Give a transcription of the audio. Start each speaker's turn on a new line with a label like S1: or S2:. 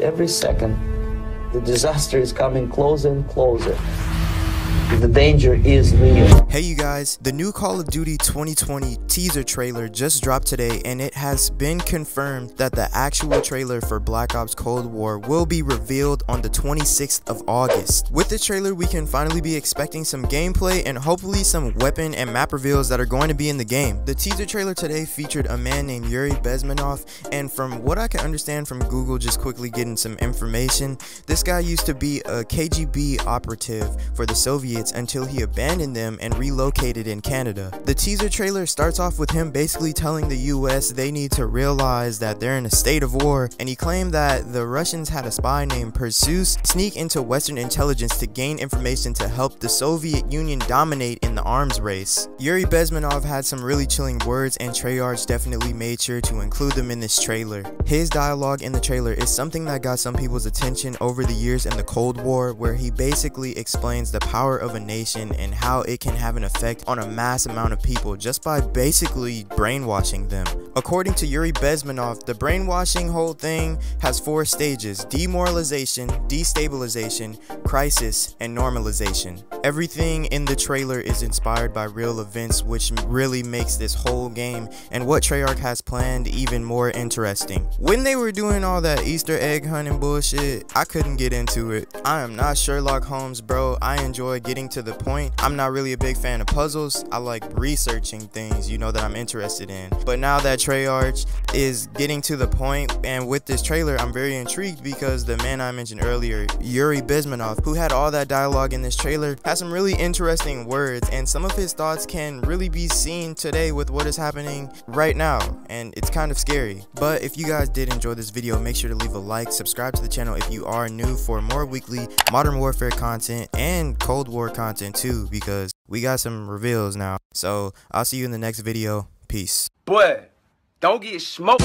S1: Every second, the disaster is coming closer and closer. The danger is real.
S2: Hey you guys, the new Call of Duty 2020 teaser trailer just dropped today and it has been confirmed that the actual trailer for Black Ops Cold War will be revealed on the 26th of August. With the trailer we can finally be expecting some gameplay and hopefully some weapon and map reveals that are going to be in the game. The teaser trailer today featured a man named Yuri Bezmenov and from what I can understand from Google just quickly getting some information, this guy used to be a KGB operative for the Soviet until he abandoned them and relocated in Canada. The teaser trailer starts off with him basically telling the US they need to realize that they're in a state of war, and he claimed that the Russians had a spy named Perseus sneak into Western intelligence to gain information to help the Soviet Union dominate in the arms race. Yuri Bezmenov had some really chilling words, and Treyarch definitely made sure to include them in this trailer. His dialogue in the trailer is something that got some people's attention over the years in the Cold War, where he basically explains the power of of a nation and how it can have an effect on a mass amount of people just by basically brainwashing them. According to Yuri Bezmenov, the brainwashing whole thing has four stages demoralization, destabilization, crisis, and normalization. Everything in the trailer is inspired by real events, which really makes this whole game and what Treyarch has planned even more interesting. When they were doing all that Easter egg hunting bullshit, I couldn't get into it. I am not Sherlock Holmes, bro. I enjoy getting getting to the point. I'm not really a big fan of puzzles. I like researching things, you know, that I'm interested in. But now that Treyarch is getting to the point, and with this trailer, I'm very intrigued because the man I mentioned earlier, Yuri Bezmenov, who had all that dialogue in this trailer, has some really interesting words, and some of his thoughts can really be seen today with what is happening right now, and it's kind of scary. But if you guys did enjoy this video, make sure to leave a like, subscribe to the channel if you are new for more weekly Modern Warfare content and Cold War content too because we got some reveals now. So I'll see you in the next video. Peace.
S3: Boy, don't get smoked.